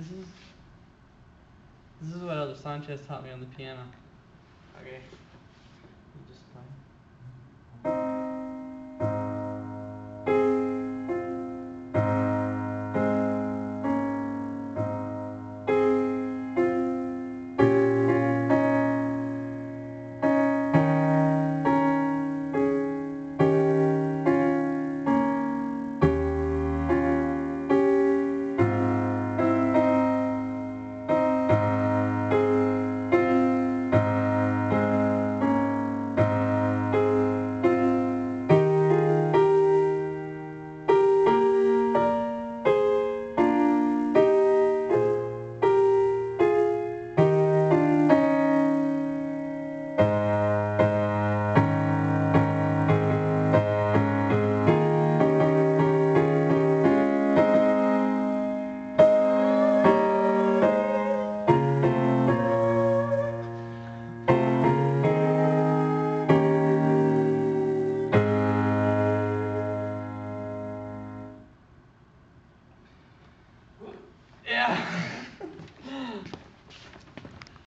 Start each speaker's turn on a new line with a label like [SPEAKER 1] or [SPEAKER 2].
[SPEAKER 1] This is this is what Elder Sanchez taught me on the piano. Okay. Yeah.